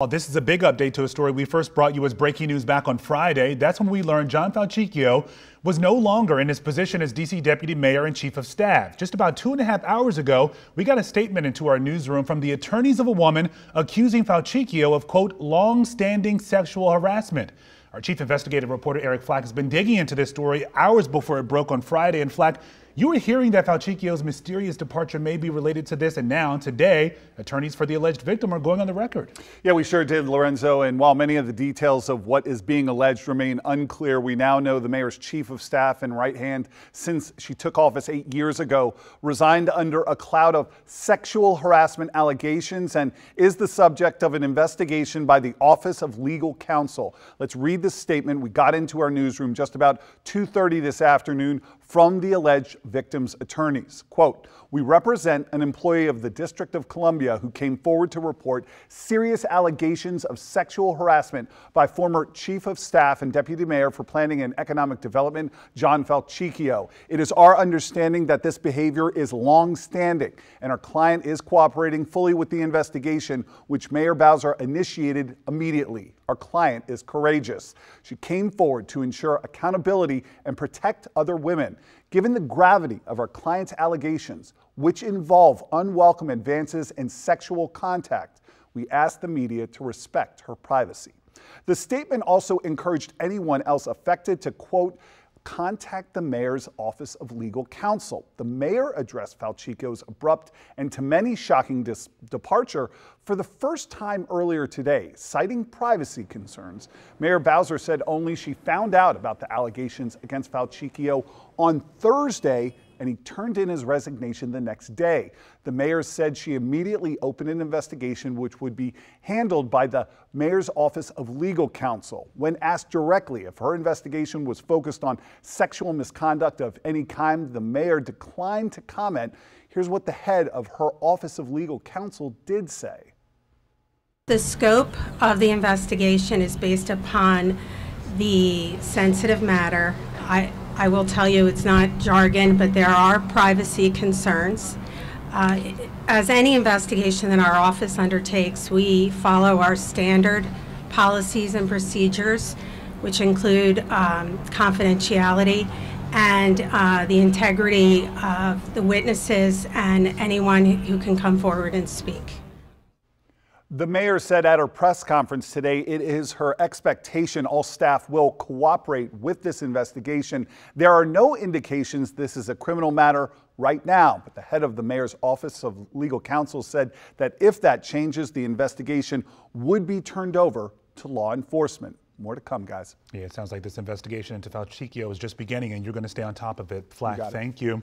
Well, this is a big update to a story we first brought you as breaking news back on Friday. That's when we learned John Falcicchio was no longer in his position as D.C. Deputy Mayor and Chief of Staff. Just about two and a half hours ago, we got a statement into our newsroom from the attorneys of a woman accusing Falcicchio of, quote, long-standing sexual harassment. Our chief investigative reporter Eric Flack has been digging into this story hours before it broke on Friday. And Flack, you were hearing that Falcicchio's mysterious departure may be related to this, and now, today, attorneys for the alleged victim are going on the record. Yeah, we sure did, Lorenzo. And while many of the details of what is being alleged remain unclear, we now know the mayor's chief of staff and right hand, since she took office eight years ago, resigned under a cloud of sexual harassment allegations and is the subject of an investigation by the Office of Legal Counsel. Let's read the statement we got into our newsroom just about 2:30 this afternoon from the alleged victim's attorneys. Quote, we represent an employee of the District of Columbia who came forward to report serious allegations of sexual harassment by former Chief of Staff and Deputy Mayor for Planning and Economic Development, John Falcicchio. It is our understanding that this behavior is long-standing and our client is cooperating fully with the investigation, which Mayor Bowser initiated immediately. Our client is courageous. She came forward to ensure accountability and protect other women. Given the gravity of our client's allegations, which involve unwelcome advances and sexual contact, we ask the media to respect her privacy. The statement also encouraged anyone else affected to, quote, contact the mayor's office of legal counsel. The mayor addressed Falcicchio's abrupt and to many shocking departure for the first time earlier today, citing privacy concerns. Mayor Bowser said only she found out about the allegations against Falcicchio on Thursday and he turned in his resignation the next day. The mayor said she immediately opened an investigation which would be handled by the mayor's office of legal counsel. When asked directly if her investigation was focused on sexual misconduct of any kind, the mayor declined to comment. Here's what the head of her office of legal counsel did say. The scope of the investigation is based upon the sensitive matter. I, I will tell you it's not jargon, but there are privacy concerns. Uh, as any investigation that our office undertakes, we follow our standard policies and procedures, which include um, confidentiality and uh, the integrity of the witnesses and anyone who can come forward and speak. The mayor said at her press conference today it is her expectation all staff will cooperate with this investigation. There are no indications this is a criminal matter right now, but the head of the mayor's office of legal counsel said that if that changes, the investigation would be turned over to law enforcement. More to come, guys. Yeah, it sounds like this investigation into Falcicchio is just beginning and you're going to stay on top of it. Flack, thank you.